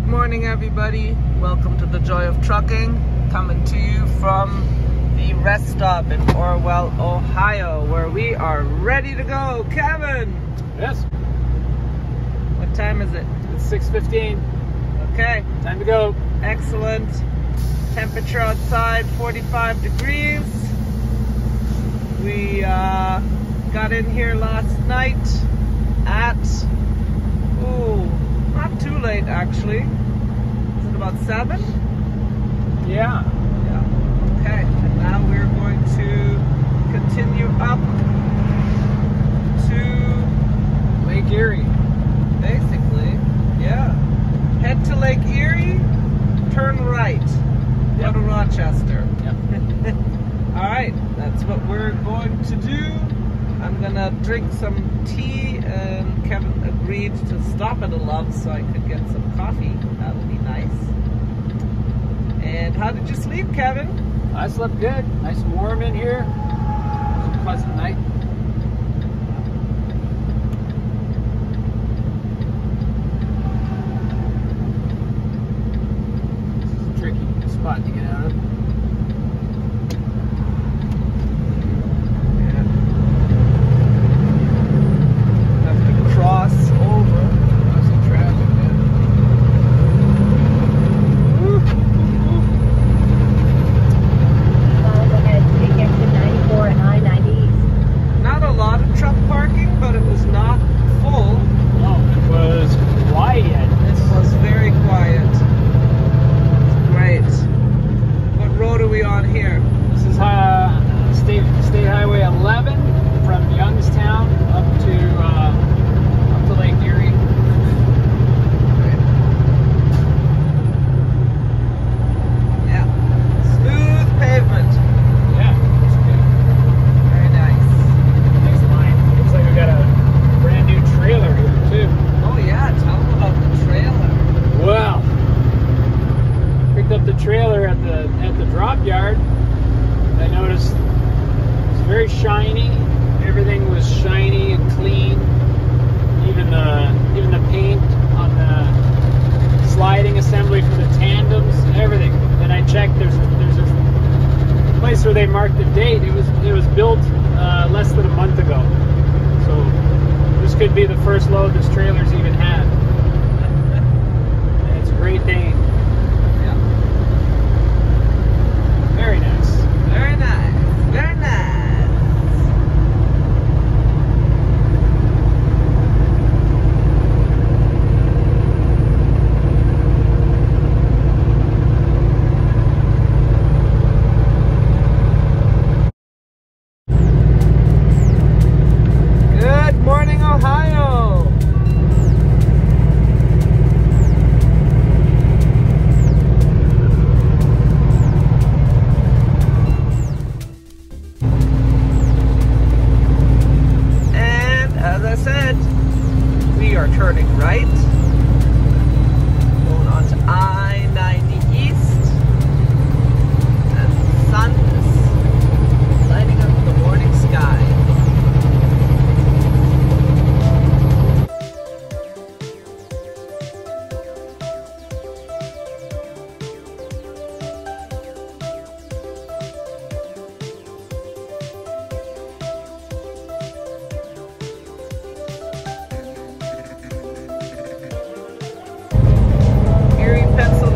Good morning, everybody. Welcome to the Joy of Trucking, coming to you from the rest stop in Orwell, Ohio, where we are ready to go. Kevin, Yes, what time is it? it's 6:15. Okay, Time to go. excellent. Temperature outside 45 degrees. We uh, got in here last night at, oh, not too late actually. Is it about 7? Yeah. Yeah. Okay. And now we're going to continue up to Lake Erie. basically, yeah. Head to Lake Erie, turn right. Go to Rochester. Yep. All right, that's what we're going to do. I'm gonna drink some tea, agreed to stop at a Love so I could get some coffee. That would be nice. And how did you sleep, Kevin? I slept good. Nice and warm in here. It was a pleasant night. This is a tricky spot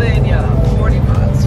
Pennsylvania, 40 miles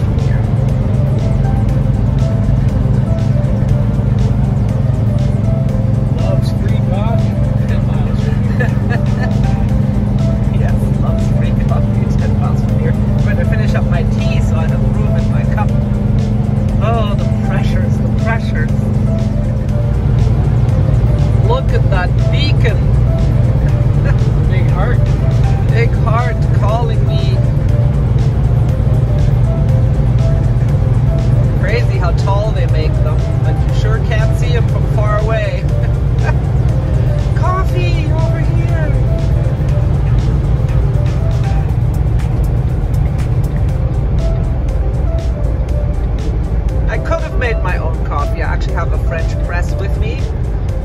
me,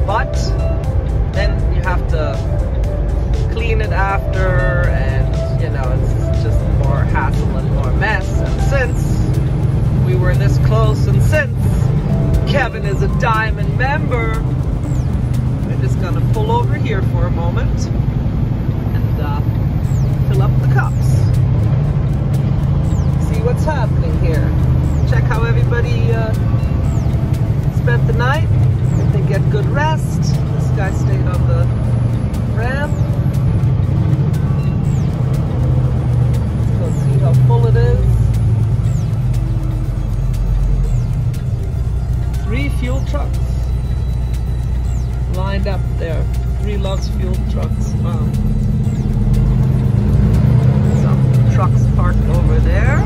but then you have to clean it after and you know it's just more hassle and more mess. And since we were this close and since Kevin is a diamond member we're just gonna pull over here for a moment and uh, fill up the cups. See what's happening here. Check how everybody uh, spent the night. If they get good rest. This guy stayed on the ramp. Let's go see how full it is. Three fuel trucks lined up there. Three Loves fuel trucks. Wow. Some trucks parked over there.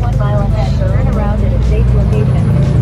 One mile ahead, turn around at a safe location.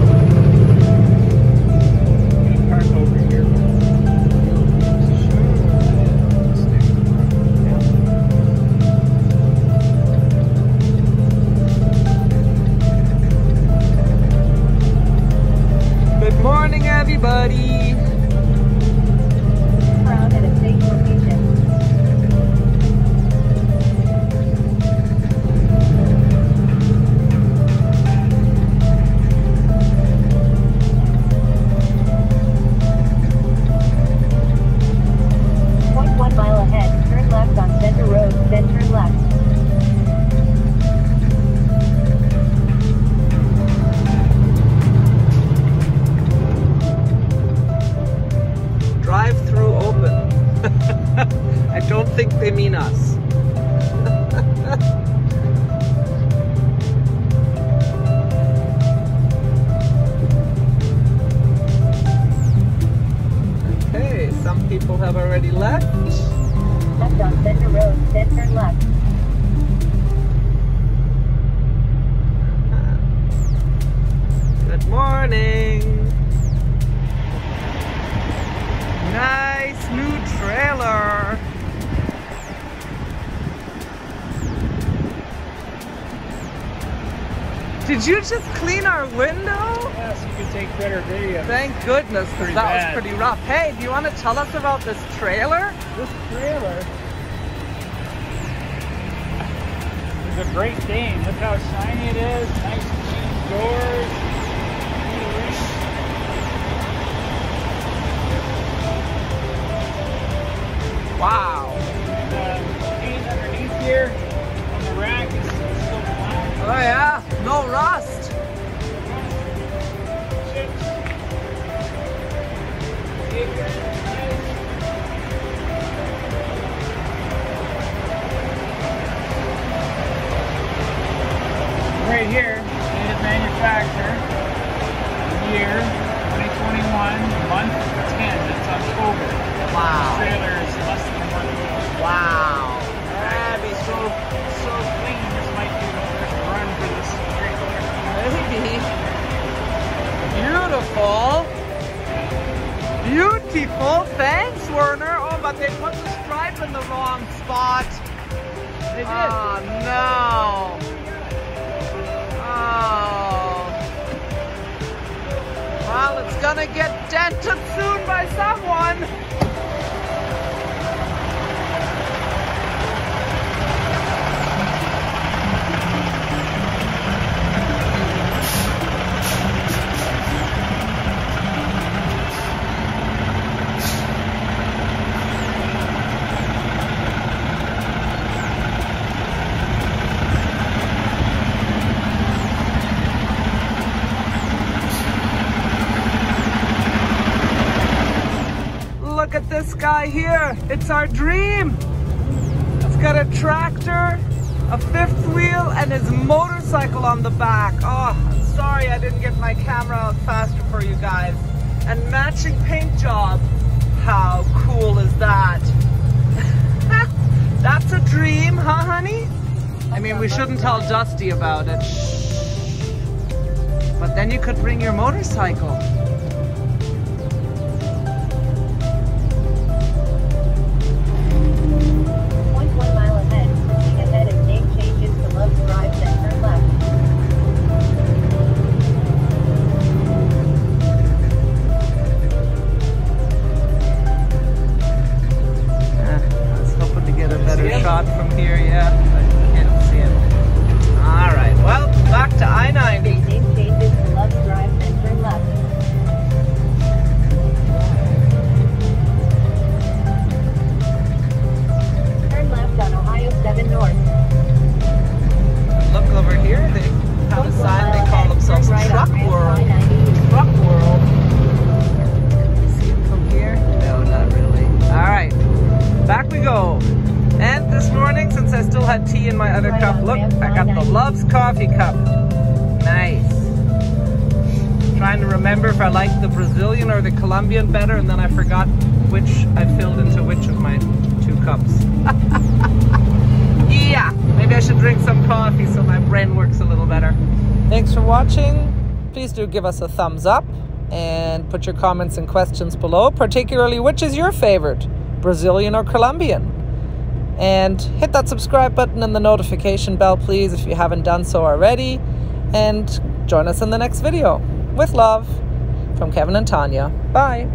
Did you just clean our window? Yes, you can take better video. Thank goodness, because that bad. was pretty rough. Hey, do you want to tell us about this trailer? This trailer is a great thing. Look how shiny it is. Nice clean doors. Right here, date of manufacture, year 2021, month 10, that's October. Wow. Trailer is less than a month old. Wow. That'd be so, so clean, this might be the first run for this trailer. Maybe. Beautiful. Beautiful. Thanks, Werner. Oh, but they put the stripe in the wrong spot. They did. Oh, no. Well, it's gonna get dented soon by someone. Look at this guy here. It's our dream. It's got a tractor, a fifth wheel, and his motorcycle on the back. Oh, I'm sorry I didn't get my camera out faster for you guys. And matching paint job. How cool is that? That's a dream, huh, honey? I mean, we shouldn't tell Dusty about it. But then you could bring your motorcycle. Since I still had tea in my other cup, look. I got the Love's coffee cup. Nice. Trying to remember if I like the Brazilian or the Colombian better, and then I forgot which I filled into which of my two cups. yeah, maybe I should drink some coffee so my brain works a little better. Thanks for watching. Please do give us a thumbs up and put your comments and questions below, particularly which is your favorite, Brazilian or Colombian? And hit that subscribe button and the notification bell, please, if you haven't done so already. And join us in the next video. With love from Kevin and Tanya. Bye.